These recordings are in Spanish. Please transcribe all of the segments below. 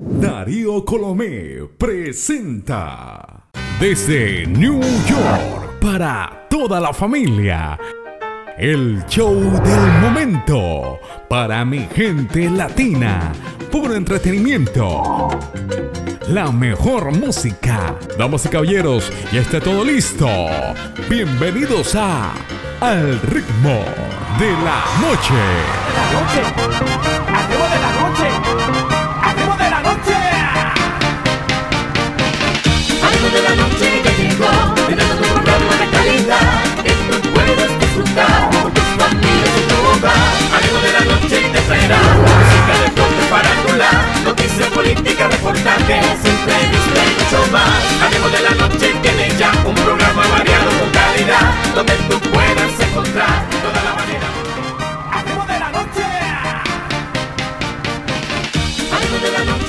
Darío Colomé presenta desde New York para toda la familia el show del momento para mi gente latina, puro entretenimiento, la mejor música. Damas y caballeros, ya está todo listo. Bienvenidos a Al ritmo de la noche. la noche, de la noche ya llegó, teniendo tu programa de calidad que tú puedes disfrutar con tus familias y tu hogar. Algo de la noche te traerá música, deporte, farándula, noticias, política, reportajes, entrevistas y mucho más. Algo de la noche tiene ya un programa variado con calidad donde tú puedas encontrar toda la variedad. Arriba de la noche. Algo de la noche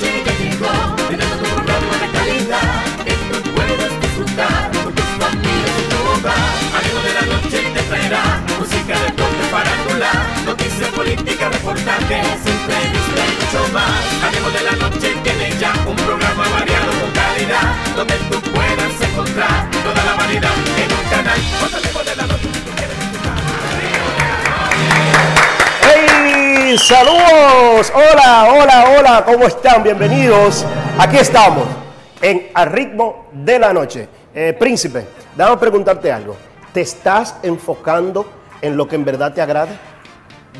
traerá música, deporte, farándula, noticias, política, reportajes, entrevistas y mucho más. Algo de la noche tiene ya un programa variado con calidad donde tú puedas encontrar toda la variedad en un canal. ¡Hey! ¡Saludos! Hola, hola, hola, ¿cómo están? Bienvenidos. Aquí estamos, en Al ritmo de la noche. Eh, príncipe, déjame preguntarte algo. ¿Te estás enfocando en lo que en verdad te agrada?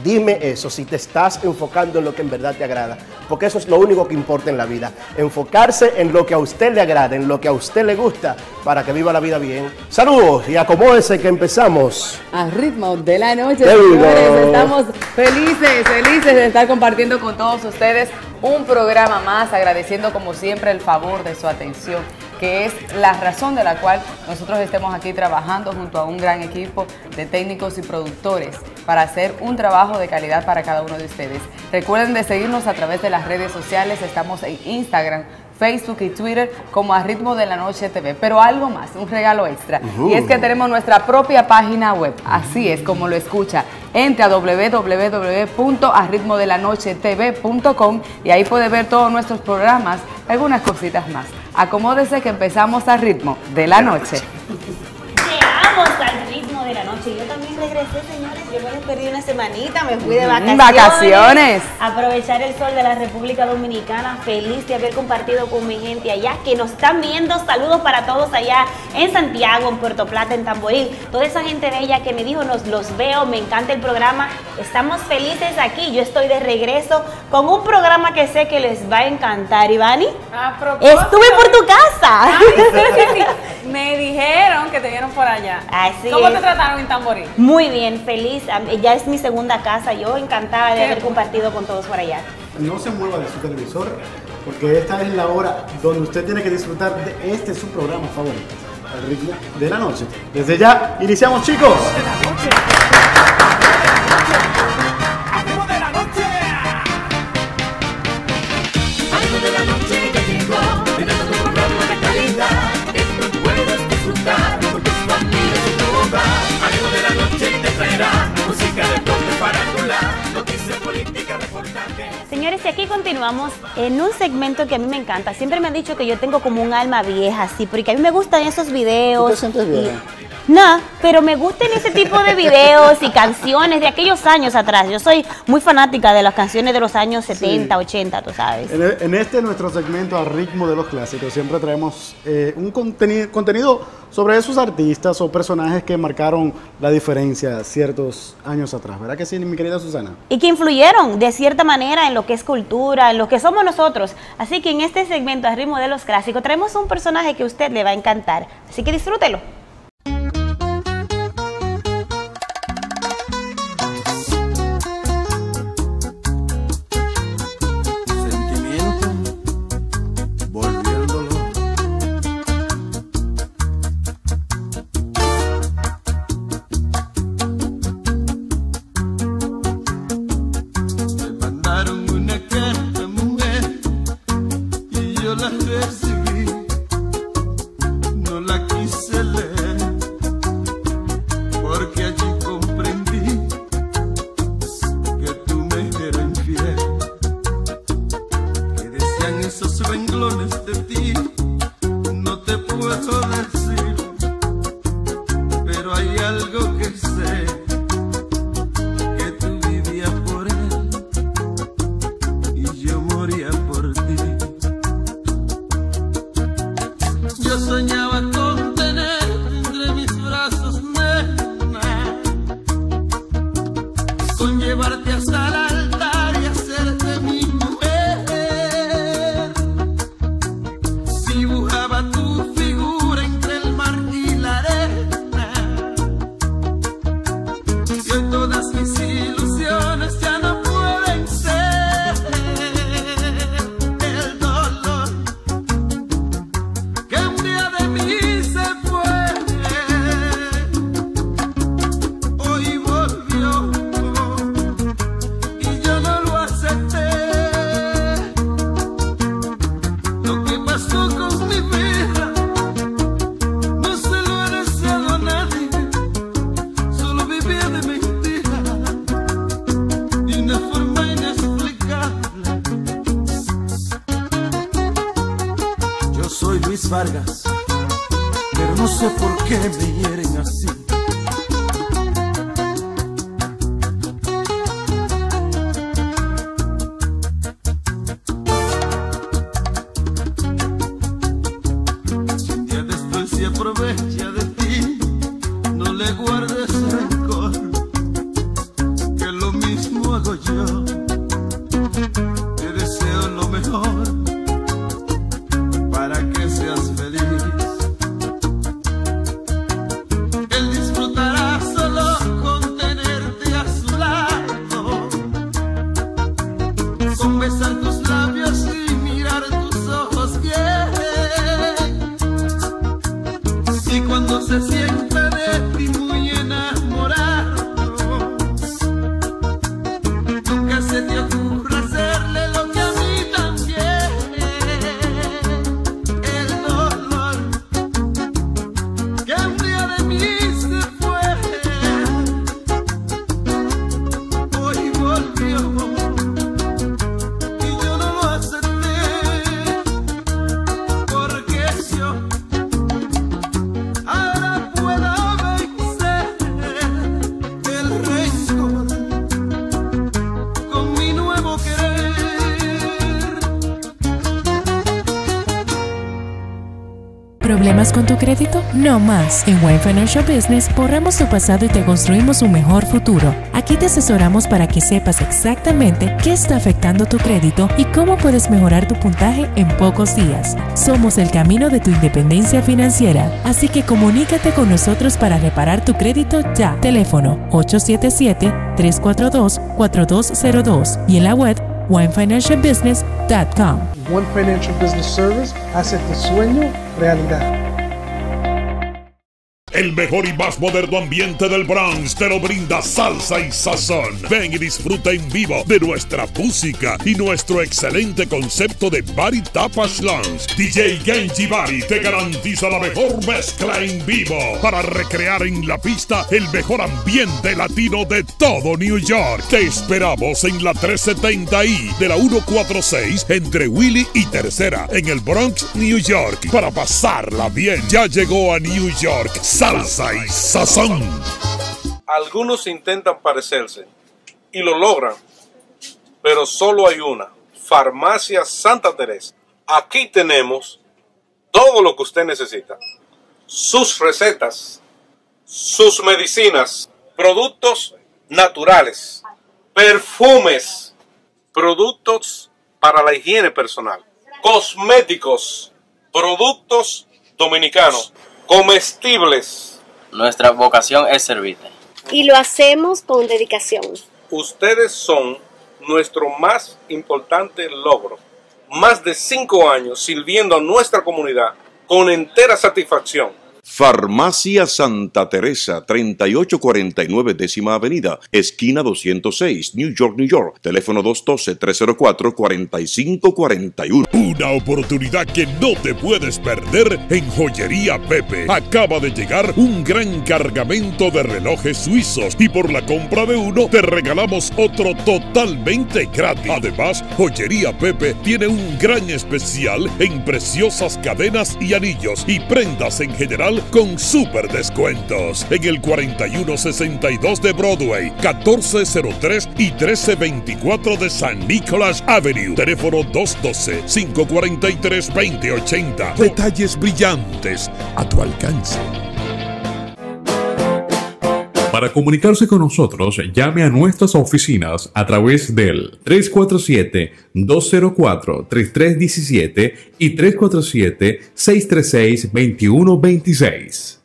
Dime eso, si te estás enfocando en lo que en verdad te agrada, porque eso es lo único que importa en la vida, enfocarse en lo que a usted le agrada, en lo que a usted le gusta, para que viva la vida bien. Saludos y acomódense que empezamos. Al ritmo de la noche, señores. Estamos felices, felices de estar compartiendo con todos ustedes un programa más, agradeciendo como siempre el favor de su atención, que es la razón de la cual nosotros estemos aquí trabajando junto a un gran equipo de técnicos y productores para hacer un trabajo de calidad para cada uno de ustedes. Recuerden de seguirnos a través de las redes sociales, estamos en Instagram, Facebook y Twitter como a ritmo de la noche TV. Pero algo más, un regalo extra. Y es que tenemos nuestra propia página web. Así es como lo escucha. Entre a www.arritmodelanochetv.com y ahí puede ver todos nuestros programas, algunas cositas más. Acomódese que empezamos a ritmo de la noche. Llegamos al ritmo de la noche. Yo también regresé, señores. Yo me perdí una semanita, me fui de Mm, vacaciones. vacaciones. Aprovechar el sol de la República Dominicana. Feliz de haber compartido con mi gente allá que nos están viendo. Saludos para todos allá en Santiago, en Puerto Plata, en Tamboril. Toda esa gente bella que me dijo, nos los veo, me encanta el programa. Estamos felices aquí. Yo estoy de regreso con un programa que sé que les va a encantar. Ivani, estuve por tu casa. Me dijeron que te vieron por allá. Así ¿Cómo es. te trataron en Tamborí? Muy bien, feliz. Ya es mi segunda casa. Yo encantada de haber compartido con todos por allá. No se mueva de su televisor, porque esta es la hora donde usted tiene que disfrutar de este su programa favorito, al ritmo de la noche. Desde ya, iniciamos chicos. Continuamos en un segmento que a mí me encanta. Siempre me han dicho que yo tengo como un alma vieja, así, porque a mí me gustan esos videos. ¿Tú te sientes y- vieja? No, pero me gustan ese tipo de videos y canciones de aquellos años atrás. Yo soy muy fanática de las canciones de los años 70, 80, tú sabes. En, e- en este nuestro segmento al ritmo de los clásicos siempre traemos eh, un conteni- contenido sobre esos artistas o personajes que marcaron la diferencia ciertos años atrás. ¿Verdad que sí, mi querida Susana? y que influyeron de cierta manera en lo que es cultura, en lo que somos nosotros. Así que en este segmento al ritmo de los clásicos traemos un personaje que a usted le va a encantar. Así que disfrútelo. Vargas, pero no sé por qué me hieren así. No más. En Wine Financial Business borramos tu pasado y te construimos un mejor futuro. Aquí te asesoramos para que sepas exactamente qué está afectando tu crédito y cómo puedes mejorar tu puntaje en pocos días. Somos el camino de tu independencia financiera, así que comunícate con nosotros para reparar tu crédito ya. Teléfono 877-342-4202 y en la web winefinancialbusiness.com. One Financial Business Service hace tu sueño realidad. El mejor y más moderno ambiente del Bronx te lo brinda Salsa y Sazón. Ven y disfruta en vivo de nuestra música y nuestro excelente concepto de Bari Tapas Lounge. DJ Genji Bari te garantiza la mejor mezcla en vivo para recrear en la pista el mejor ambiente latino de todo New York. Te esperamos en la 370i de la 146 entre Willy y Tercera en el Bronx, New York para pasarla bien. Ya llegó a New York Salsa y Sazón. Algunos intentan parecerse y lo logran, pero solo hay una, Farmacia Santa Teresa. Aquí tenemos todo lo que usted necesita. Sus recetas, sus medicinas, productos naturales, perfumes, productos para la higiene personal, cosméticos, productos dominicanos, comestibles. Nuestra vocación es servirte. Y lo hacemos con dedicación. Ustedes son nuestro más importante logro. Más de cinco años sirviendo a nuestra comunidad con entera satisfacción. Farmacia Santa Teresa, 3849 décima avenida, esquina 206, New York, New York. Teléfono 212-304-4541. Una oportunidad que no te puedes perder en Joyería Pepe. Acaba de llegar un gran cargamento de relojes suizos y por la compra de uno te regalamos otro totalmente gratis. Además, Joyería Pepe tiene un gran especial en preciosas cadenas y anillos y prendas en general con super descuentos. En el 4162 de Broadway, 1403 y 1324 de San Nicolás Avenue. Teléfono 212-543-2080. Detalles brillantes a tu alcance. Para comunicarse con nosotros, llame a nuestras oficinas a través del 347-204-3317 y 347-636-2126.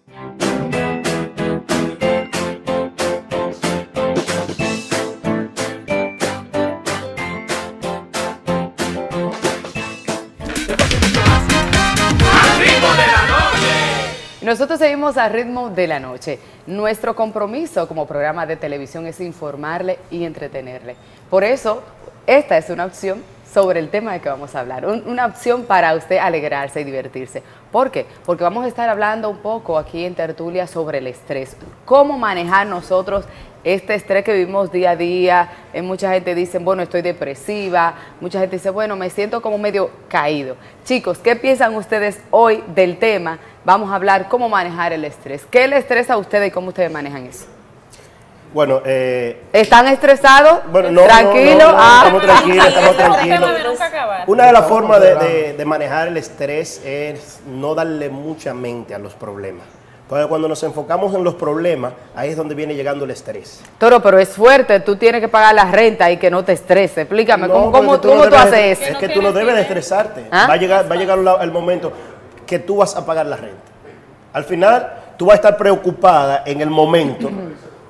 Nosotros seguimos a ritmo de la noche. Nuestro compromiso como programa de televisión es informarle y entretenerle. Por eso, esta es una opción sobre el tema de que vamos a hablar. Un- una opción para usted alegrarse y divertirse. ¿Por qué? Porque vamos a estar hablando un poco aquí en Tertulia sobre el estrés. Cómo manejar nosotros este estrés que vivimos día a día. Eh, mucha gente dice, bueno, estoy depresiva. Mucha gente dice, bueno, me siento como medio caído. Chicos, ¿qué piensan ustedes hoy del tema? Vamos a hablar cómo manejar el estrés. ¿Qué le estresa a ustedes y cómo ustedes manejan eso? Bueno, eh, ¿Están estresados? bueno, no, ¿Tranquilos? no, no, no, Ah. estamos tranquilos, estamos Este tranquilos. Una de las formas de, de- de manejar el estrés es no darle mucha mente a los problemas. Porque cuando nos enfocamos en los problemas, ahí es donde viene llegando el estrés. Toro, pero es fuerte, tú tienes que pagar la renta y que no te estrese. Explícame, No, ¿cómo, cómo- tú no cómo tú debes haces eso? Es que tú no debes de estresarte. ¿Ah? Va a llegar, va a llegar el momento que tú vas a pagar la renta. Al final, tú vas a estar preocupada en el momento.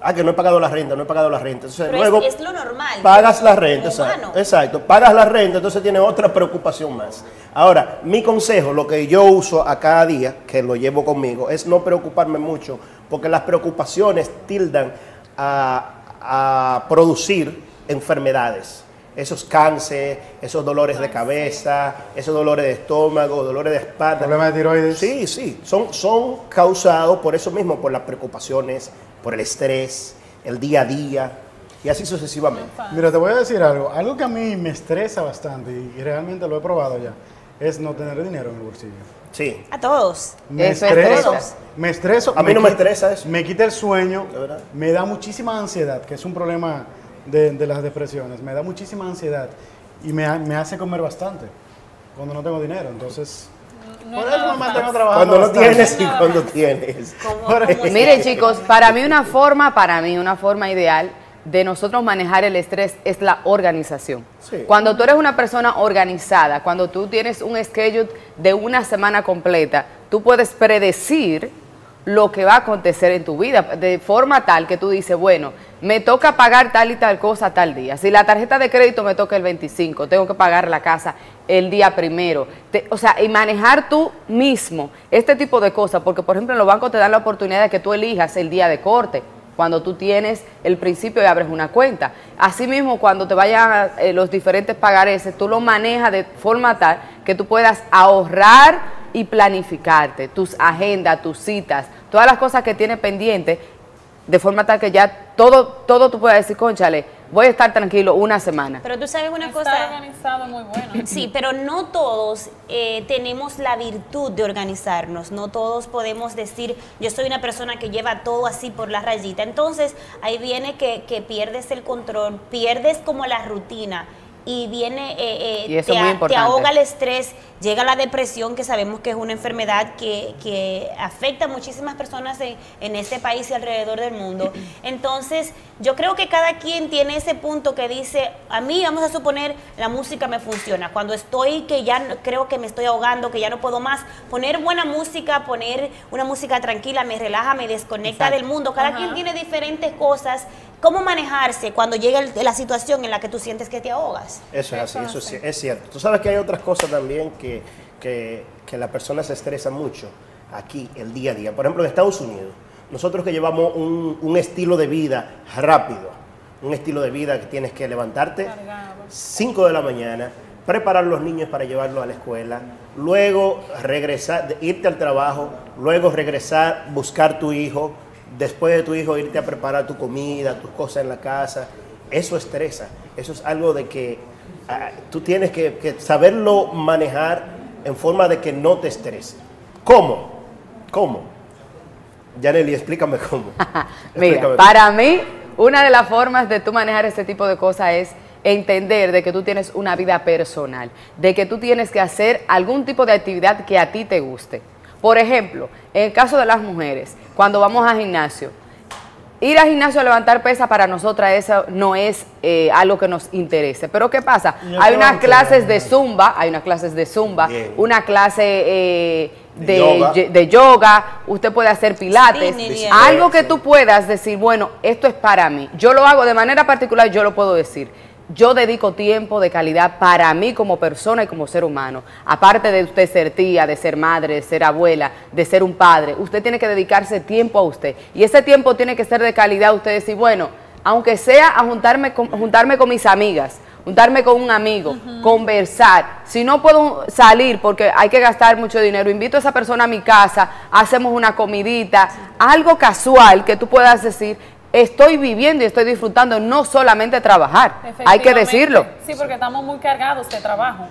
Ah, que no he pagado la renta, no he pagado la renta. Entonces, Pero luego es, es lo normal. pagas la renta, exacto, exacto. Pagas la renta, entonces tienes otra preocupación más. Ahora, mi consejo, lo que yo uso a cada día, que lo llevo conmigo, es no preocuparme mucho, porque las preocupaciones tildan a, a producir enfermedades. Esos cáncer, esos dolores de cabeza, esos dolores de estómago, dolores de espalda. Problemas de tiroides. Sí, sí, son, son causados por eso mismo, por las preocupaciones, por el estrés, el día a día y así sucesivamente. Mira, te voy a decir algo. Algo que a mí me estresa bastante y realmente lo he probado ya, es no tener dinero en el bolsillo. Sí. A todos. Me Eso estreso, estresa. me estreso. A mí no me quita- estresa eso. Me quita el sueño, me da muchísima ansiedad, que es un problema de, de las depresiones. Me da muchísima ansiedad y me, ha- me hace comer bastante cuando no tengo dinero. Entonces, por eso me mantengo trabajando. Cuando no tienes y cuando tienes. Miren chicos, para mí una forma, para mí una forma ideal de nosotros manejar el estrés es la organización. Sí. Cuando tú eres una persona organizada, cuando tú tienes un schedule de una semana completa, tú puedes predecir lo que va a acontecer en tu vida de forma tal que tú dices, bueno, me toca pagar tal y tal cosa tal día. Si la tarjeta de crédito me toca el 25, tengo que pagar la casa el día primero. Te- o sea, y manejar tú mismo este tipo de cosas, porque por ejemplo en los bancos te dan la oportunidad de que tú elijas el día de corte cuando tú tienes el principio y abres una cuenta. Asimismo, cuando te vayan eh, los diferentes pagareces, tú lo manejas de forma tal que tú puedas ahorrar y planificarte, tus agendas, tus citas, todas las cosas que tienes pendientes, de forma tal que ya todo, todo tú puedas decir, conchale, voy a estar tranquilo una semana. Pero tú sabes una Estar cosa. organizado muy bueno. Sí, pero no todos eh, tenemos la virtud de organizarnos. No todos podemos decir, yo soy una persona que lleva todo así por la rayita. Entonces, ahí viene que, que pierdes el control, pierdes como la rutina. Y viene, eh, eh, Y eso te, muy te ahoga el estrés, llega la depresión, que sabemos que es una enfermedad que, que afecta a muchísimas personas en, en este país y alrededor del mundo. Entonces, yo creo que cada quien tiene ese punto que dice, a mí, vamos a suponer, la música me funciona. Cuando estoy que ya no- creo que me estoy ahogando, que ya no puedo más, poner buena música, poner una música tranquila, me relaja, me desconecta Exacto. del mundo. Cada Ajá. quien tiene diferentes cosas. ¿Cómo manejarse cuando llega el- la situación en la que tú sientes que te ahogas? Eso es así, eso es, es cierto. Tú sabes que hay otras cosas también que, que, que la persona se estresa mucho aquí, el día a día. Por ejemplo, en Estados Unidos, nosotros que llevamos un, un estilo de vida rápido, un estilo de vida que tienes que levantarte 5 de la mañana, preparar los niños para llevarlos a la escuela, luego regresar, de- irte al trabajo, luego regresar, buscar tu hijo, después de tu hijo irte a preparar tu comida, tus cosas en la casa. Eso estresa, eso es algo de que ah, tú tienes que, que saberlo manejar en forma de que no te estrese. ¿Cómo? ¿Cómo? Yaneli, explícame cómo. Mira, Explícame. para mí, una de las formas de tú manejar este tipo de cosas es entender de que tú tienes una vida personal, de que tú tienes que hacer algún tipo de actividad que a ti te guste. Por ejemplo, en el caso de las mujeres, cuando vamos al gimnasio, ir al gimnasio a levantar pesa para nosotras eso no es eh, algo que nos interese. Pero ¿qué pasa? Yo Hay unas clases de zumba, hay unas clases de zumba, Bien. una clase eh, De de, yoga. ye- de yoga, usted puede hacer pilates, algo que tú puedas decir, bueno, esto es para mí. Yo lo hago de manera particular, yo lo puedo decir. Yo dedico tiempo de calidad para mí como persona y como ser humano. Aparte de usted ser tía, de ser madre, de ser abuela, de ser un padre, usted tiene que dedicarse tiempo a usted. Y ese tiempo tiene que ser de calidad. Usted decir, bueno, aunque sea a juntarme con, juntarme con mis amigas, juntarme con un amigo, conversar. Si no puedo salir porque hay que gastar mucho dinero, invito a esa persona a mi casa, hacemos una comidita, algo casual que tú puedas decir, estoy viviendo y estoy disfrutando, no solamente trabajar. Hay que decirlo. Sí, porque estamos muy cargados de trabajo.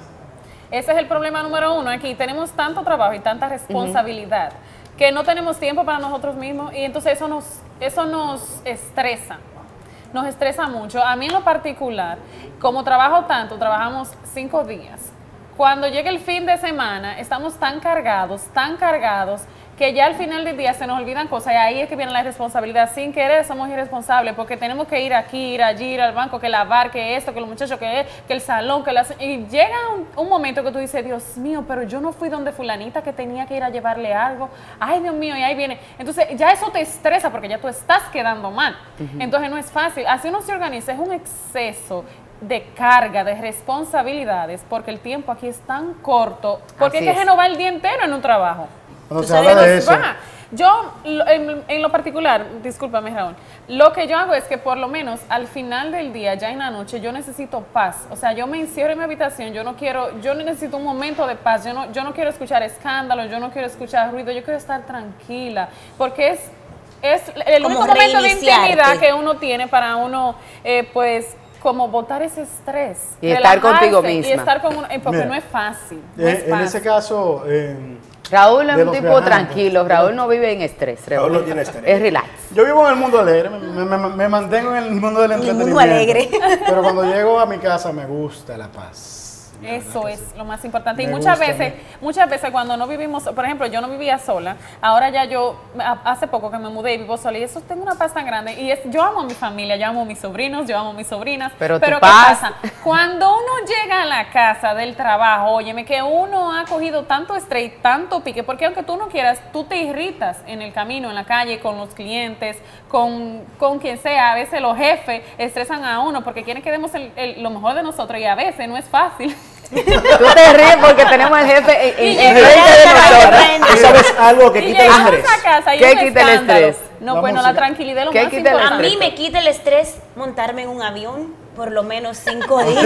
Ese es el problema número uno. Aquí tenemos tanto trabajo y tanta responsabilidad que no tenemos tiempo para nosotros mismos y entonces eso nos, eso nos estresa. Nos estresa mucho. A mí en lo particular, como trabajo tanto, trabajamos cinco días. Cuando llega el fin de semana, estamos tan cargados, tan cargados, que ya al final del día se nos olvidan cosas y ahí es que viene la responsabilidad. Sin querer somos irresponsables porque tenemos que ir aquí, ir allí, ir al banco, que lavar, que esto, que los muchachos, que, que el salón, que las... Y llega un, un momento que tú dices, Dios mío, pero yo no fui donde fulanita que tenía que ir a llevarle algo. Ay, Dios mío, y ahí viene. Entonces ya eso te estresa porque ya tú estás quedando mal. Entonces no es fácil. Así uno se organiza, es un exceso de carga, de responsabilidades, porque el tiempo aquí es tan corto, porque Así hay que renovar el día entero en un trabajo. Cuando se sabes, habla de eso. va. Yo, lo- en, en lo particular, discúlpame Raúl, lo que yo hago es que por lo menos al final del día, ya en la noche, yo necesito paz. O sea, yo me encierro en mi habitación, yo no quiero, yo necesito un momento de paz, yo no, yo no quiero escuchar escándalos, yo no quiero escuchar ruido, yo quiero estar tranquila, porque es, es el Como único momento de intimidad que uno tiene para uno, eh, pues, como botar ese estrés. Y estar contigo misma. Y estar con uno, eh, porque Mira, no es fácil. no Eh, es en fácil. ese caso, eh, Raúl es un tipo viajantes. tranquilo, Raúl no vive en estrés. Raúl no tiene estrés. Es relax. Yo vivo en el mundo alegre, me, me- mantengo en el mundo del mundo entretenimiento. alegre. Pero cuando llego a mi casa me gusta la paz. Eso es lo más importante. Y muchas gusta, veces, muchas veces cuando no vivimos, por ejemplo, yo no vivía sola, ahora ya yo, hace poco que me mudé y vivo sola, y eso tengo una paz tan grande. Y es, yo amo a mi familia, yo amo a mis sobrinos, yo amo a mis sobrinas. Pero ¿qué paz- pasa? Cuando uno llega a la casa del trabajo, óyeme, que uno ha cogido tanto estrés, tanto pique, porque aunque tú no quieras, tú te irritas en el camino, en la calle, con los clientes, con, con quien sea. A veces los jefes estresan a uno porque quieren que demos el- el- lo mejor de nosotros y a veces no es fácil. Tú te ríes porque tenemos el jefe en, en- Y en frente de la nosotros. ¿Tú sabes algo que quita el estrés? ¿Qué quita el estrés? No, La bueno, la tranquilidad lo ¿Qué más quita el A importante. mí me quita el estrés montarme en un avión por lo menos cinco días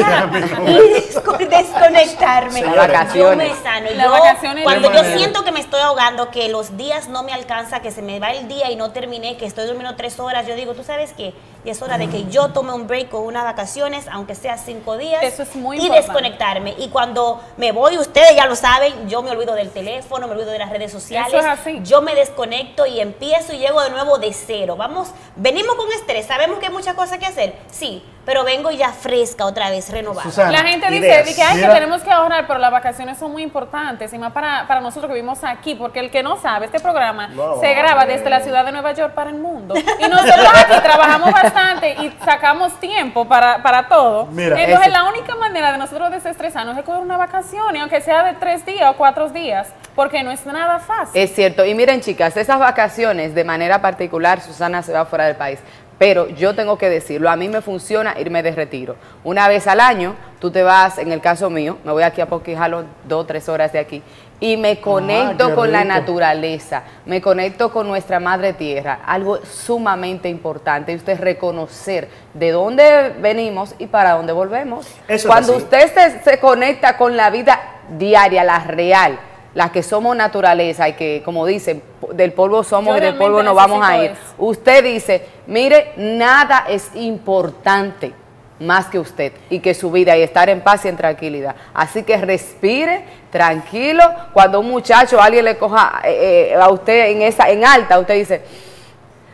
y desco- desconectarme. Las vacaciones. Yo me sano. Las Yo, vacaciones cuando yo manera. siento que me estoy ahogando, que los días no me alcanza, que se me va el día y no terminé, que estoy durmiendo tres horas, yo digo, ¿tú sabes qué? Y es hora de que yo tome un break o unas vacaciones, aunque sea cinco días. Eso es muy Y importante. desconectarme. Y cuando me voy, ustedes ya lo saben, yo me olvido del teléfono, me olvido de las redes sociales. Eso es así. Yo me desconecto y empiezo y llego de nuevo de cero. Vamos, venimos con estrés, sabemos que hay muchas cosas que hacer, sí, pero vengo ya fresca otra vez, renovada. Susana, La gente dice, que, ay, que tenemos que ahorrar, pero las vacaciones son muy importantes, y más para, para nosotros que vivimos aquí, porque el que no sabe, este programa No, se graba desde la ciudad de Nueva York para el mundo. Y nosotros aquí trabajamos bastante y sacamos tiempo para, para todo. Mira, Entonces, eso. la única manera de nosotros desestresarnos es coger una vacación, y aunque sea de tres días o cuatro días, porque no es nada fácil. Es cierto. Y miren, chicas, esas vacaciones, de manera particular, Susana se va fuera del país. Pero yo tengo que decirlo, a mí me funciona irme de retiro. Una vez al año, tú te vas, en el caso mío, me voy aquí a Poquijalo, dos, tres horas de aquí, y me conecto Ah, qué con la naturaleza, me conecto con nuestra madre tierra, algo sumamente importante, usted reconocer de dónde venimos y para dónde volvemos. es Cuando usted se, se conecta con la vida diaria, la real, las que somos naturaleza y que, como dicen, del polvo somos y del polvo nos vamos a ir. Usted dice, mire, nada es importante más que usted y que su vida y estar en paz y en tranquilidad. Así que respire tranquilo. Cuando un muchacho, alguien le coja eh, eh, a usted en esa en alta, usted dice,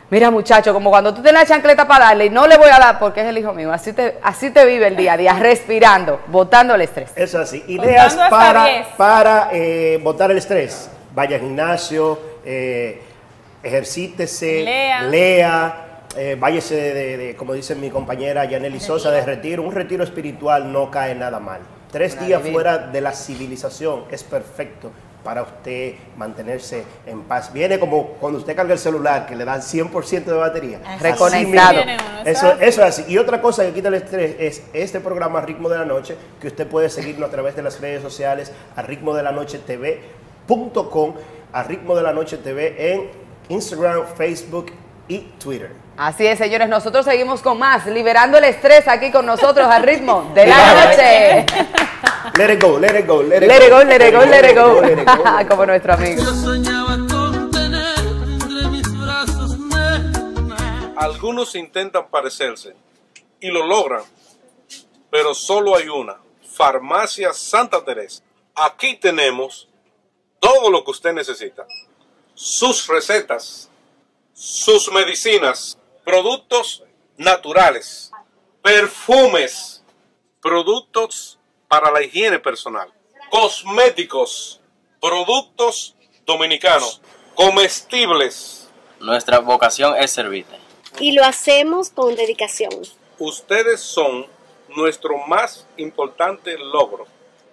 Mira, muchacho, como cuando tú tienes la chancleta para darle y no le voy a dar porque es el hijo mío. Así te, así te vive el día a día, respirando, botando el estrés. Eso así. Ideas para, 10. para eh, botar el estrés. Vaya al gimnasio, eh, ejercítese, Lea. lea, eh, váyase de, de- de, como dice mi compañera Yaneli Sosa, de retiro. Un retiro espiritual no cae nada mal. Tres Una días divina. fuera de la civilización es perfecto para usted mantenerse en paz. Viene como cuando usted carga el celular, que le da 100% de batería. Reconectado. Eso, eso es así. Y otra cosa que quita el estrés es este programa Ritmo de la Noche, que usted puede seguirnos a través de las redes sociales, a ritmo de la noche TV.com, a ritmo de la noche TV en Instagram, Facebook y Twitter. Así es, señores, nosotros seguimos con más, liberando el estrés aquí con nosotros al ritmo de la noche. Let it go, let it go, let it Let it go. go, let it go, let it go. let it go. Como nuestro amigo. Yo soñaba con tener entre mis brazos nena. Algunos intentan parecerse y lo logran, pero solo hay una, Farmacia Santa Teresa. Aquí tenemos todo lo que usted necesita. Sus recetas, sus medicinas, productos naturales, perfumes, productos para la higiene personal, cosméticos, productos dominicanos, comestibles. Nuestra vocación es servirte. Y lo hacemos con dedicación. Ustedes son nuestro más importante logro.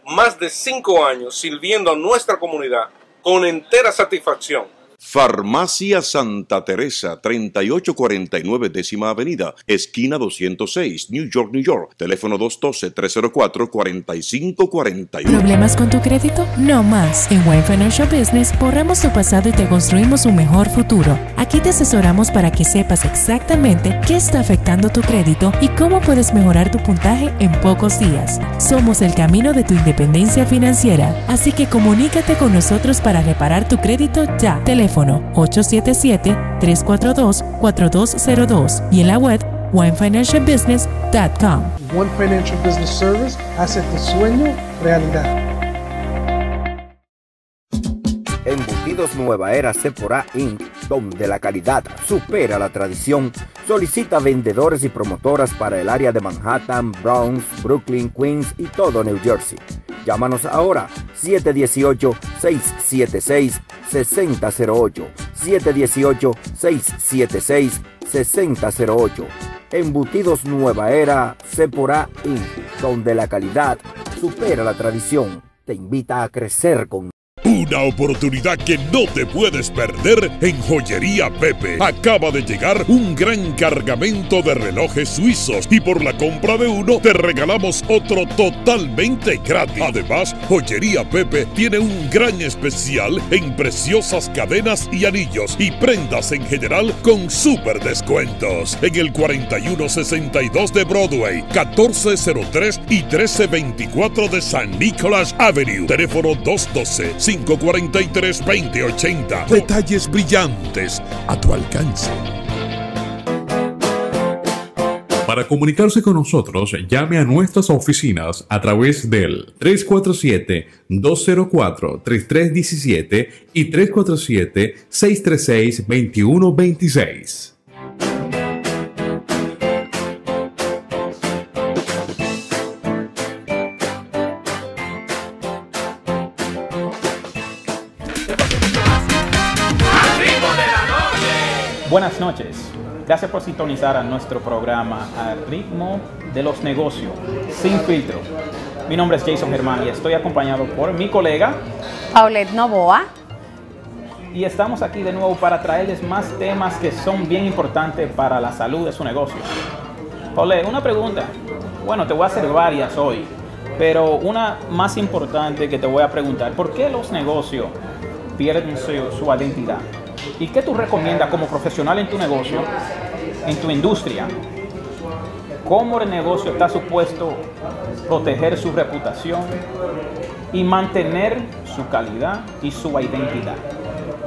Más de cinco años sirviendo a nuestra comunidad con entera satisfacción. Farmacia Santa Teresa, 3849 décima avenida, esquina 206, New York, New York. Teléfono 212-304-4541. ¿Problemas con tu crédito? No más. En Wine Financial Business borramos tu pasado y te construimos un mejor futuro. Aquí te asesoramos para que sepas exactamente qué está afectando tu crédito y cómo puedes mejorar tu puntaje en pocos días. Somos el camino de tu independencia financiera, así que comunícate con nosotros para reparar tu crédito ya. Teléfono 877-342-4202 y en la web winefinancialbusiness.com. One Financial Business Service hace tu sueño realidad. Embutidos Nueva Era Sephora Inc., donde la calidad supera la tradición, solicita vendedores y promotoras para el área de Manhattan, Bronx, Brooklyn, Queens y todo New Jersey. Llámanos ahora 718-676-6008. 718-676-6008. Embutidos Nueva Era Sephora Inc., donde la calidad supera la tradición. Te invita a crecer con Una oportunidad que no te puedes perder en Joyería Pepe. Acaba de llegar un gran cargamento de relojes suizos y por la compra de uno te regalamos otro totalmente gratis. Además, Joyería Pepe tiene un gran especial en preciosas cadenas y anillos y prendas en general con super descuentos. En el 4162 de Broadway, 1403 y 1324 de San Nicolás Avenue. Teléfono 212-543-2080. Detalles brillantes a tu alcance. Para comunicarse con nosotros, llame a nuestras oficinas a través del 347-204-3317 y 347-636-2126. Buenas noches. Gracias por sintonizar a nuestro programa al ritmo de los negocios, sin filtro. Mi nombre es Jason Germán y estoy acompañado por mi colega Paulette Novoa. y estamos aquí de nuevo para traerles más temas que son bien importantes para la salud de su negocio. Paulette, una pregunta. Bueno, te voy a hacer varias hoy, pero una más importante que te voy a preguntar, ¿por qué los negocios pierden su, su identidad? ¿Y qué tú recomiendas como profesional en tu negocio, en tu industria? ¿Cómo el negocio está supuesto proteger su reputación y mantener su calidad y su identidad?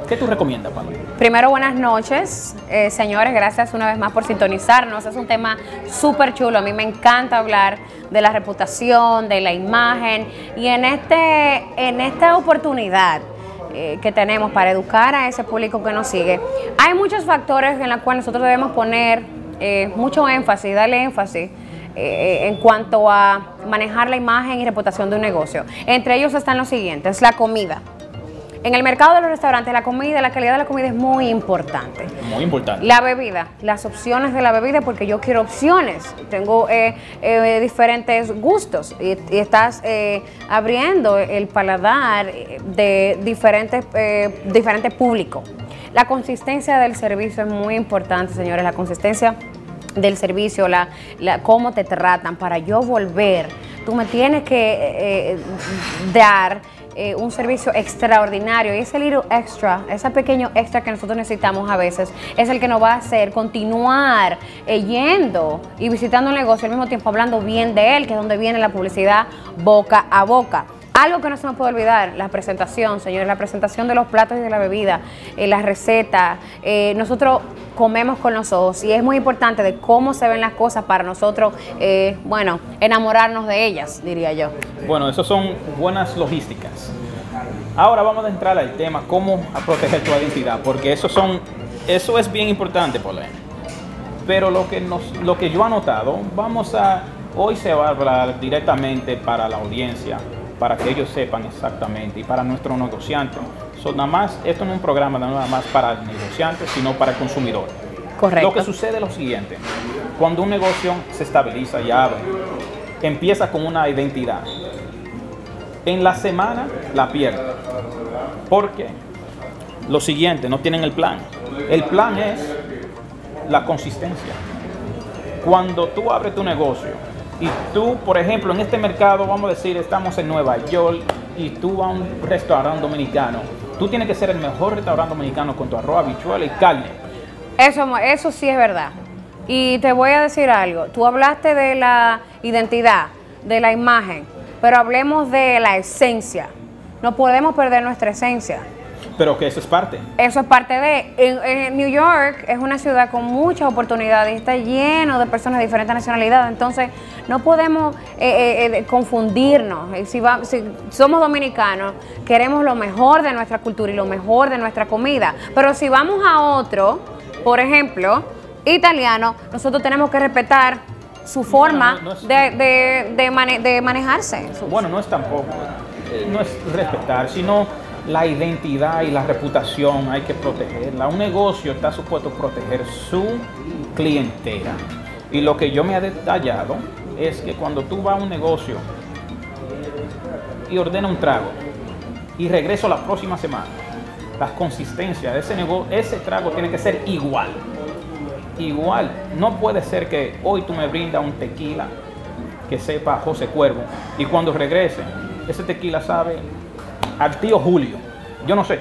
¿Qué tú recomiendas, Pablo? Primero, buenas noches, eh, señores. Gracias una vez más por sintonizarnos. Es un tema súper chulo. A mí me encanta hablar de la reputación, de la imagen. Y en, este, en esta oportunidad eh, que tenemos para educar a ese público que nos sigue, hay muchos factores en los cuales nosotros debemos poner eh, mucho énfasis, darle énfasis. eh, en cuanto a manejar la imagen y reputación de un negocio. Entre ellos están los siguientes, la comida. En el mercado de los restaurantes, la comida, la calidad de la comida es muy importante. Muy importante. La bebida, las opciones de la bebida, porque yo quiero opciones. Tengo eh, eh, diferentes gustos y, y estás eh, abriendo el paladar de diferentes, diferentes públicos. La consistencia del servicio es muy importante, señores. La consistencia del servicio, la, la- cómo te tratan para yo volver. Tú me tienes que eh, dar eh, un servicio extraordinario y ese little extra, ese pequeño extra que nosotros necesitamos a veces, es el que nos va a hacer continuar eh, yendo y visitando el negocio al mismo tiempo hablando bien de él, que es donde viene la publicidad boca a boca. Algo que no se me puede olvidar, la presentación, señores, la presentación de los platos y de la bebida, eh, la receta. Eh, nosotros comemos con los ojos y es muy importante de cómo se ven las cosas para nosotros, eh, bueno, enamorarnos de ellas, diría yo. Bueno, eso son buenas logísticas. Ahora vamos a entrar al tema cómo proteger tu identidad, porque eso son, eso es bien importante, Polén. Pero lo que nos, lo que yo he notado, vamos a, hoy se va a hablar directamente para la audiencia, para que ellos sepan exactamente y para nuestros negociantes. So, nada más, esto no es un programa nada más para el negociante, sino para el consumidor. Correcto. Lo que sucede es lo siguiente, cuando un negocio se estabiliza y abre, empieza con una identidad. En la semana la pierde. ¿Por qué? Lo siguiente, no tienen el plan. El plan es la consistencia. Cuando tú abres tu negocio y tú, por ejemplo, en este mercado, vamos a decir, estamos en Nueva York y tú vas a un restaurante dominicano, tú tienes que ser el mejor restaurante dominicano con tu arroz, habichuela y carne. Eso, eso sí es verdad. Y te voy a decir algo. Tú hablaste de la identidad, de la imagen, pero hablemos de la esencia. No podemos perder nuestra esencia. Pero que eso es parte. Eso es parte de. En, en New York es una ciudad con muchas oportunidades y está lleno de personas de diferentes nacionalidades. Entonces, no podemos eh, eh, eh, confundirnos. Si, va- si somos dominicanos, queremos lo mejor de nuestra cultura y lo mejor de nuestra comida. Pero si vamos a otro, por ejemplo, italiano, nosotros tenemos que respetar su forma no, no es- de, de- de mane- de manejarse. Bueno, no es tampoco, no es respetar, sino la identidad y la reputación hay que protegerla. Un negocio está supuesto a proteger su clientela. Y lo que yo me he detallado es que cuando tú vas a un negocio y ordena un trago y regreso la próxima semana, la consistencia de ese negocio, ese trago tiene que ser igual. Igual. No puede ser que hoy tú me brindas un tequila que sepa José Cuervo y cuando regrese, ese tequila sabe al tío Julio. Yo no sé.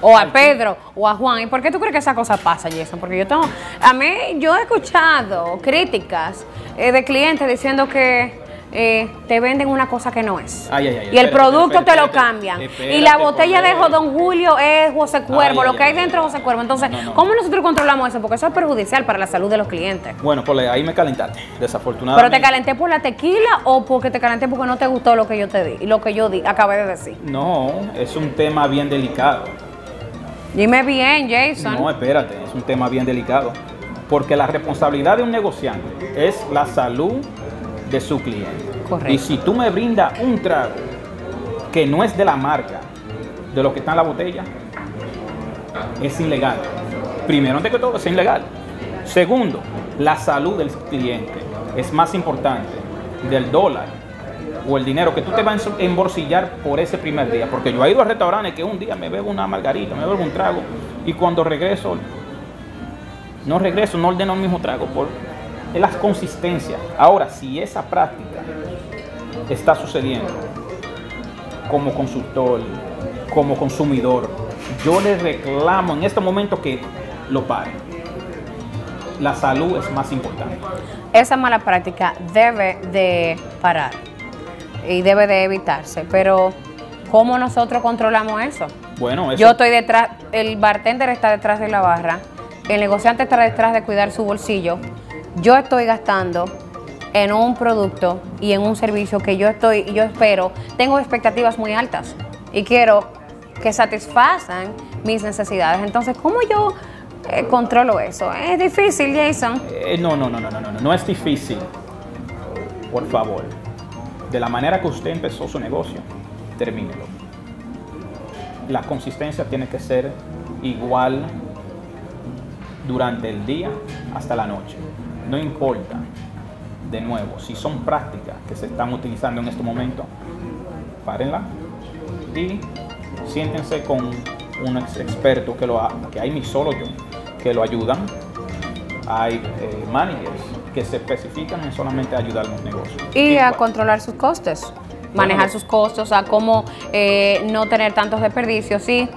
O a Pedro o a Juan. ¿Y por qué tú crees que esa cosa pasa, Jason? Porque yo tengo. A mí, yo he escuchado críticas eh, de clientes diciendo que eh, te venden una cosa que no es. Ay, ay, ay, y el espérate, producto espérate, te lo cambian. espérate, y la botella de. Don Julio es José Cuervo. Lo que hay ay, dentro es José Cuervo. Entonces, No, no. ¿cómo nosotros controlamos eso? Porque eso es perjudicial para la salud de los clientes. Bueno, pues ahí me calentaste, ¿Pero desafortunadamente. te calenté por la tequila o porque te calenté porque no te gustó lo que yo te di? Y lo que yo di, acabé de decir. No, es un tema bien delicado. Dime bien, Jason. No, espérate, es un tema bien delicado. Porque la responsabilidad de un negociante es la salud de su cliente. Correcto. Y si tú me brindas un trago que no es de la marca, de lo que está en la botella, es ilegal. Primero, antes que todo, es ilegal. Segundo, la salud del cliente es más importante del dólar o el dinero que tú te vas a embolsillar por ese primer día. Porque yo he ido a restaurantes que un día me bebo una margarita, me bebo un trago y cuando regreso, no regreso, no ordeno el mismo trago por es la consistencia. Ahora, si esa práctica está sucediendo como consultor, como consumidor, yo le reclamo en este momento que lo paren. La salud es más importante. esa mala práctica debe de parar y debe de evitarse. Pero, ¿cómo nosotros controlamos eso? Bueno, eso, Yo estoy detrás, el bartender está detrás de la barra, el negociante está detrás de cuidar su bolsillo yo estoy gastando en un producto y en un servicio que yo estoy, yo espero, tengo expectativas muy altas y quiero que satisfacen mis necesidades. Entonces, ¿cómo yo eh, controlo eso? ¿Es difícil, Jason? Eh, no, no, no, no, no, no, no es difícil. Por favor, de la manera que usted empezó su negocio, termínelo. La consistencia tiene que ser igual durante el día hasta la noche. No importa, de nuevo, si son prácticas que se están utilizando en este momento, párenla y siéntense con un ex- experto que lo ha- que hay mixólogos que lo ayudan. Hay eh, managers que se especifican en solamente ayudar a los negocios. Y a controlar sus costes, manejar sus costos, a cómo eh, no tener tantos desperdicios y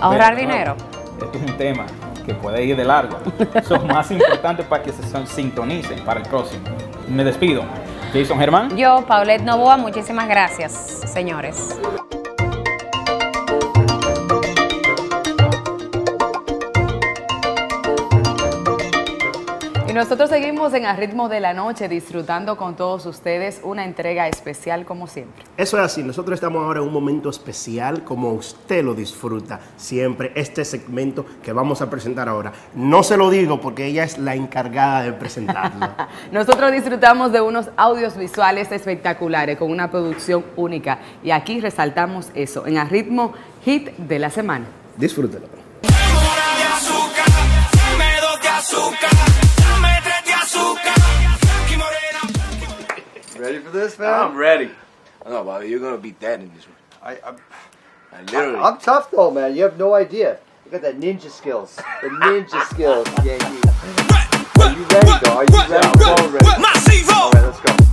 ahorrar Pero, dinero. Esto es un tema que puede ir de largo. Son más importantes para que se sintonicen para el próximo. Me despido. Jason Germán. Yo, Paulette Novoa, muchísimas gracias, señores. Nosotros seguimos en Al ritmo de la noche disfrutando con todos ustedes una entrega especial como siempre. Eso es así, nosotros estamos ahora en un momento especial como usted lo disfruta siempre, este segmento que vamos a presentar ahora. No se lo digo porque ella es la encargada de presentarlo. Nosotros disfrutamos de unos audios visuales espectaculares con una producción única y aquí resaltamos eso en Al ritmo hit de la semana. Disfrútelo. de azúcar, Ready for this, man? I'm ready. I know, Bobby, you're gonna beat that in this one. I, I'm, I literally. I, am tough though, man. You have no idea. You got that ninja skills. The ninja skills, Yankee. Are you ready, though? Are you ready? I'm so ready. All right, let's go.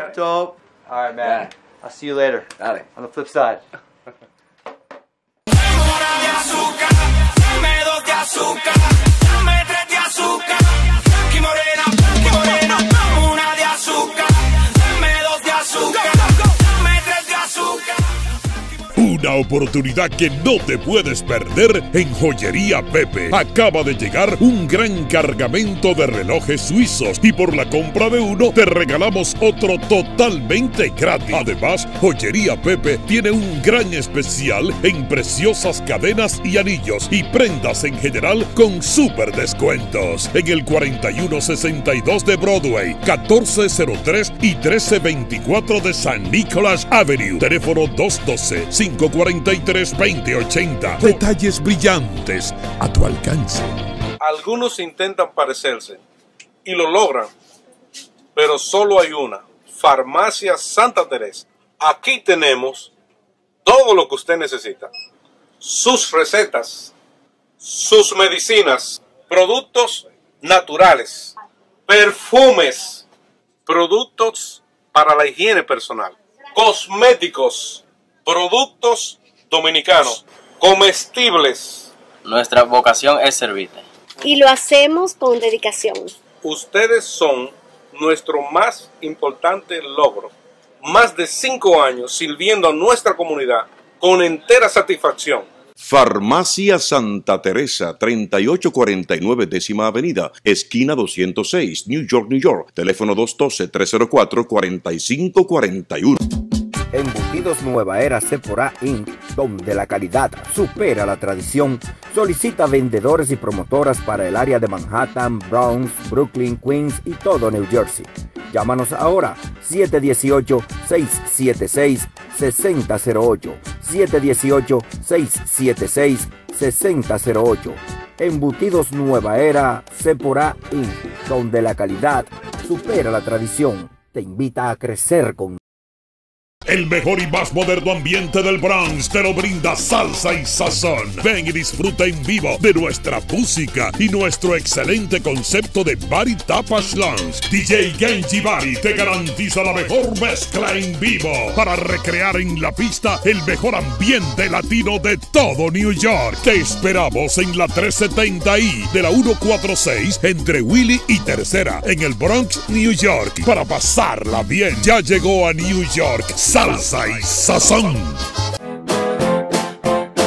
Dope, dope, dope. All right, man. I'll see you later. Dale. On the flip side. Una oportunidad que no te puedes perder en Joyería Pepe. Acaba de llegar un gran cargamento de relojes suizos y por la compra de uno te regalamos otro totalmente gratis. Además, Joyería Pepe tiene un gran especial en preciosas cadenas y anillos y prendas en general con super descuentos. En el 4162 de Broadway, 1403 y 1324 de San Nicolás Avenue. Teléfono 212-543-2080. Detalles brillantes a tu alcance. Algunos intentan parecerse y lo logran, pero solo hay una, Farmacia Santa Teresa. Aquí tenemos todo lo que usted necesita. Sus recetas, sus medicinas, productos naturales, perfumes, productos para la higiene personal, cosméticos, productos dominicanos, comestibles. Nuestra vocación es servirte. Y lo hacemos con dedicación. Ustedes son nuestro más importante logro. Más de cinco años sirviendo a nuestra comunidad con entera satisfacción. Farmacia Santa Teresa, 3849 décima avenida, esquina 206, New York, New York. Teléfono 212-304-4541. Embutidos Nueva Era Sephora Inc., donde la calidad supera la tradición, solicita vendedores y promotoras para el área de Manhattan, Bronx, Brooklyn, Queens y todo New Jersey. Llámanos ahora 718-676-6008. 718-676-6008. Embutidos Nueva Era Sephora Inc., donde la calidad supera la tradición. Te invita a crecer con El mejor y más moderno ambiente del Bronx te lo brinda Salsa y Sazón. Ven y disfruta en vivo de nuestra música y nuestro excelente concepto de Body Tapas Lounge. DJ Genji Bari te garantiza la mejor mezcla en vivo para recrear en la pista el mejor ambiente latino de todo New York. Te esperamos en la 370i de la 146 entre Willy y Tercera en el Bronx, New York para pasarla bien. Ya llegó a New York Salsa y Sazón.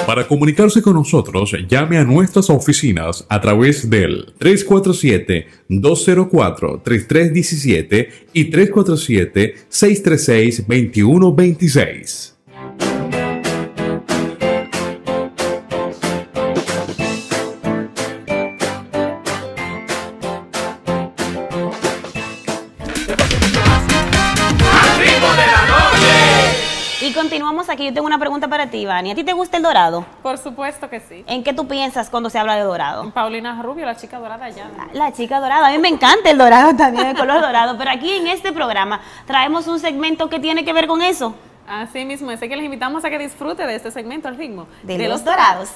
Para comunicarse con nosotros, llame a nuestras oficinas a través del 347-204-3317 y 347-636-2126. Continuamos aquí. Yo tengo una pregunta para ti, Vani. ¿A ti te gusta el dorado? Por supuesto que sí. ¿En qué tú piensas cuando se habla de dorado? Paulina Rubio, la chica dorada allá. La chica dorada. A mí me encanta el dorado también, el color dorado. Pero aquí en este programa traemos un segmento que tiene que ver con eso. Así mismo, así que les invitamos a que disfrute de este segmento al ritmo. De, los dorados.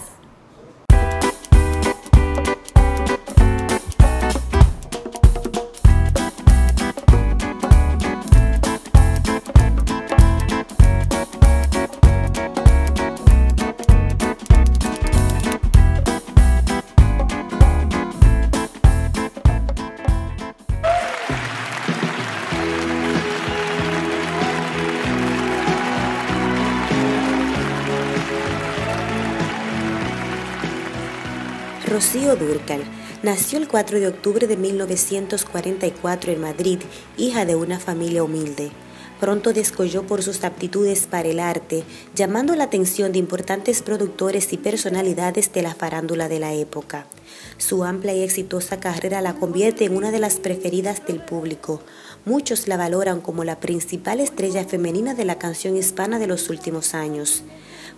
Rocío Durcal nació el 4 de octubre de 1944 en Madrid, hija de una familia humilde. Pronto descolló por sus aptitudes para el arte, llamando la atención de importantes productores y personalidades de la farándula de la época. Su amplia y exitosa carrera la convierte en una de las preferidas del público. Muchos la valoran como la principal estrella femenina de la canción hispana de los últimos años.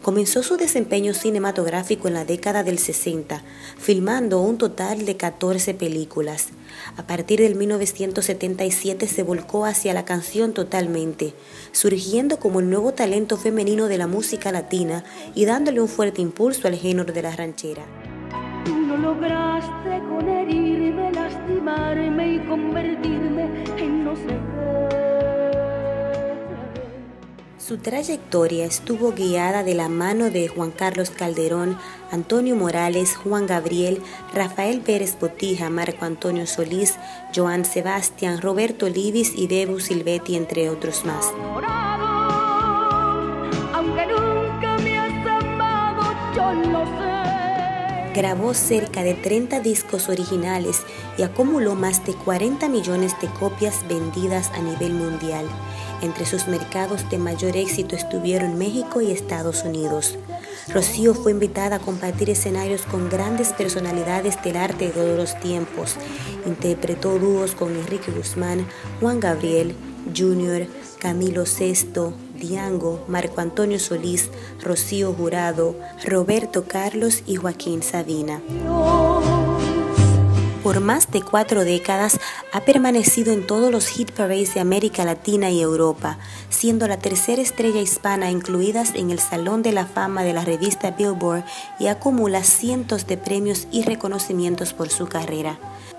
Comenzó su desempeño cinematográfico en la década del 60, filmando un total de 14 películas. A partir del 1977 se volcó hacia la canción totalmente, surgiendo como el nuevo talento femenino de la música latina y dándole un fuerte impulso al género de la ranchera. Tú lograste con herirme, lastimarme y convertirme en no sé Su trayectoria estuvo guiada de la mano de Juan Carlos Calderón, Antonio Morales, Juan Gabriel, Rafael Pérez Botija, Marco Antonio Solís, Joan Sebastián, Roberto Livis y Debu Silvetti, entre otros más. Grabó cerca de 30 discos originales y acumuló más de 40 millones de copias vendidas a nivel mundial. Entre sus mercados de mayor éxito estuvieron México y Estados Unidos. Rocío fue invitada a compartir escenarios con grandes personalidades del arte de todos los tiempos. Interpretó dúos con Enrique Guzmán, Juan Gabriel, Junior, Camilo Sesto, Diango, Marco Antonio Solís, Rocío Jurado, Roberto Carlos y Joaquín Sabina. Por más de cuatro décadas ha permanecido en todos los hit parades de América Latina y Europa, siendo la tercera estrella hispana incluidas en el Salón de la Fama de la revista Billboard y acumula cientos de premios y reconocimientos por su carrera.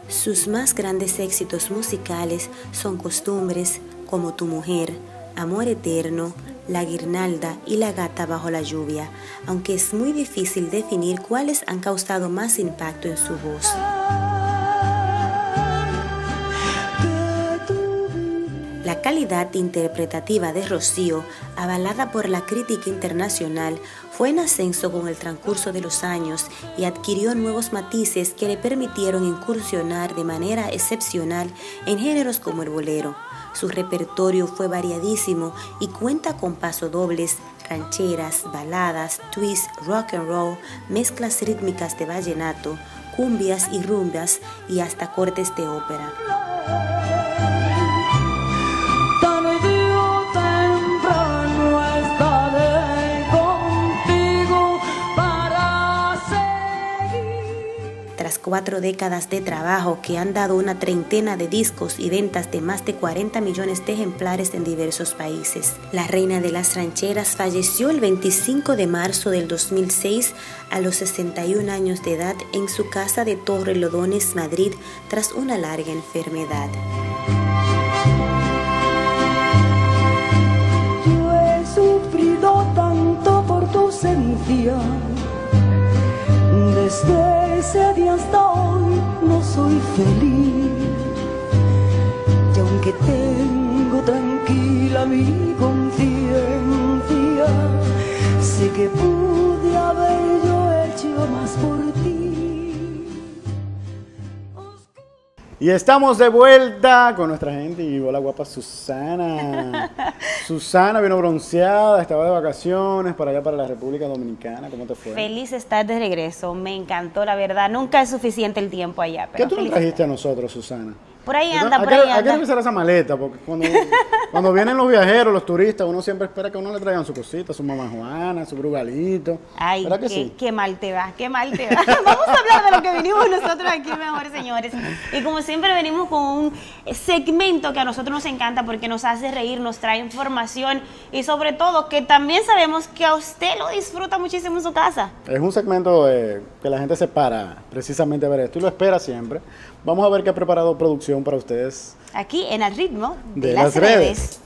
Sus más grandes éxitos musicales son Costumbres, como Tu Mujer, Amor Eterno, La Guirnalda y La Gata Bajo la Lluvia, aunque es muy difícil definir cuáles han causado más impacto en su voz. La calidad interpretativa de Rocío, avalada por la crítica internacional, fue en ascenso con el transcurso de los años y adquirió nuevos matices que le permitieron incursionar de manera excepcional en géneros como el bolero. Su repertorio fue variadísimo y cuenta con pasodobles, rancheras, baladas, twists, rock and roll, mezclas rítmicas de vallenato, cumbias y rumbas y hasta cortes de ópera. Cuatro décadas de trabajo que han dado una treintena de discos y ventas de más de 40 millones de ejemplares en diversos países, la reina de las rancheras falleció el 25 de marzo del 2006 a los 61 años de edad en su casa de Torre Lodones, Madrid, tras una larga enfermedad. Feliz. Y aunque tengo tranquila mi conciencia, sé que pude haber yo hecho más por ti. Y estamos de vuelta con nuestra gente y hola guapa Susana. Susana vino bronceada, estaba de vacaciones para allá para la República Dominicana. ¿Cómo te fue? Feliz estar de regreso, me encantó la verdad. Nunca es suficiente el tiempo allá. ¿Qué Pero tú nos trajiste a nosotros, Susana? Por ahí anda, por ahí Hay que anda. revisar esa maleta, porque cuando, cuando vienen los viajeros, los turistas, uno siempre espera que uno le traigan su cosita, su mamá Juana, su brugalito. Ay, ¿Verdad que qué, sí? qué mal te va, qué mal te va. Vamos a hablar de lo que venimos nosotros aquí, mejores señores. Y como siempre venimos con un segmento que a nosotros nos encanta porque nos hace reír, nos trae información y sobre todo que también sabemos que a usted lo disfruta muchísimo en su casa. Es un segmento que la gente se para precisamente a ver esto y lo espera siempre. Vamos a ver qué ha preparado producción para ustedes Aquí en el ritmo de, de las, redes.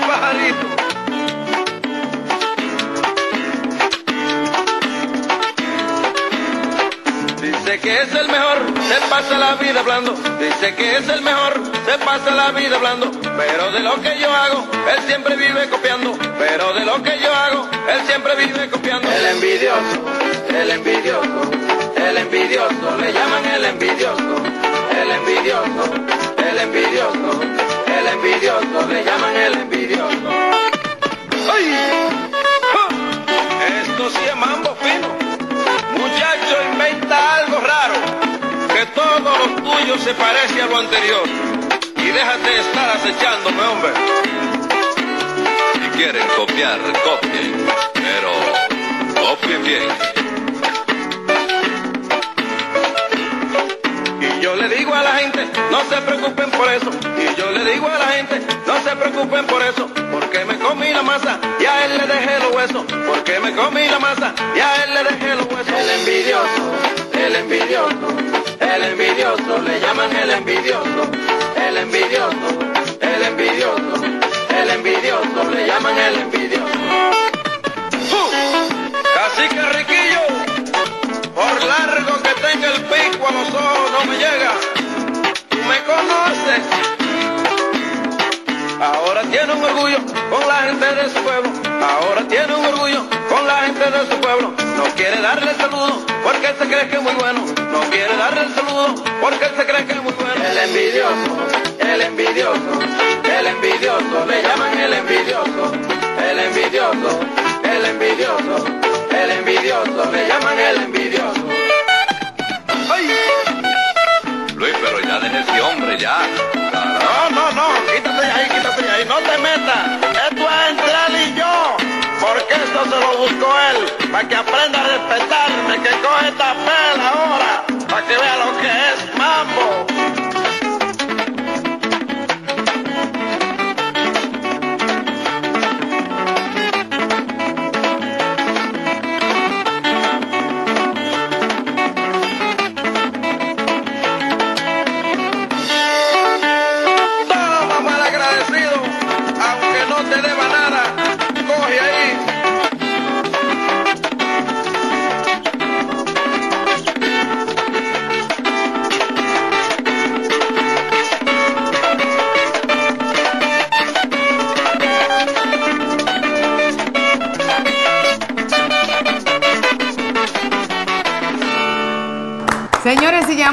Pajarito. Dice que es el mejor, se pasa la vida hablando. Dice que es el mejor, se pasa la vida hablando. Pero de lo que yo hago, él siempre vive copiando. Pero de lo que yo hago, él siempre vive copiando. El envidioso, el envidioso, el envidioso, le llaman el envidioso. El envidioso, el envidioso, el envidioso, le llaman el envidioso. ¡Ay! Esto sí es mambo fino. Muchacho, inventa algo raro, que todo lo tuyo se parece a lo anterior. Y déjate estar acechándome, hombre. Si quieren copiar, copien, pero copien bien. Yo le digo a la gente, no se preocupen por eso. Y yo le digo a la gente, no se preocupen por eso. Porque me comí la masa y a él le dejé los huesos. Porque me comí la masa y a él le dejé los huesos. El envidioso, el envidioso, el envidioso, le llaman el envidioso. El envidioso, el envidioso, el envidioso, le llaman el envidioso. ¡Uh! Cacique riquillo, por largo que tenga el pico a los ojos no me llega. Tú me conoces. Ahora tiene un orgullo con la gente de su pueblo. Ahora tiene un orgullo con la gente de su pueblo. No quiere darle saludo porque se cree que es muy bueno. No quiere darle el saludo porque se cree que es muy bueno. El envidioso, el envidioso, el envidioso, le llaman el envidioso. El envidioso, el envidioso, el envidioso, le llaman el envidioso. ¡Ay! Luis, pero ya deje ese hombre, ya. No, no, no, quítate de ahí, quítate de ahí, no te metas. Esto es entre él y yo. Porque esto se lo buscó él. Para que aprenda a respetarme, que coge esta pela ahora. Para que vea lo que es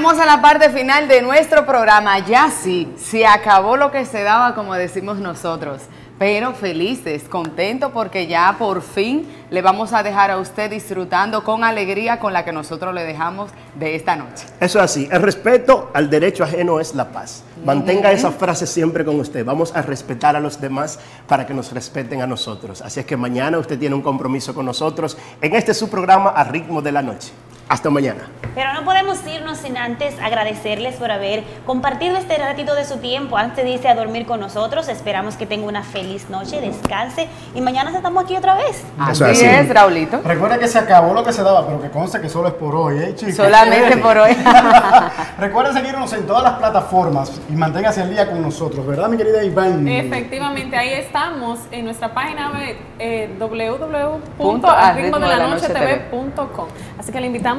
llegamos a la parte final de nuestro programa. Ya sí, se acabó lo que se daba, como decimos nosotros. Pero felices, contentos porque ya por fin le vamos a dejar a usted disfrutando con alegría con la que nosotros le dejamos de esta noche. Eso es así. El respeto al derecho ajeno es la paz. Mantenga esa frase siempre con usted. Vamos a respetar a los demás para que nos respeten a nosotros. Así es que mañana usted tiene un compromiso con nosotros en este su programa A Ritmo de la Noche. Hasta mañana. Pero no podemos irnos sin antes agradecerles por haber compartido este ratito de su tiempo antes de irse a dormir con nosotros. Esperamos que tenga una feliz noche, descanse y mañana estamos aquí otra vez. Así es, Raulito. Recuerda que se acabó lo que se daba, pero que conste que solo es por hoy, ¿eh, chicos? Solamente por hoy. Recuerden seguirnos en todas las plataformas y manténgase al día con nosotros, ¿verdad, mi querida Iván? Efectivamente, ahí estamos en nuestra página web eh, Punto www.arritmodelanochetv.com. Así que le invitamos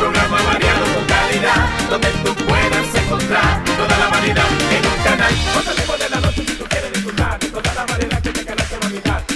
Donde tú puedas encontrar toda la variedad en un canal. Cuando te de la noche si tú quieres disfrutar, toda la variedad que te ganaste vanidad.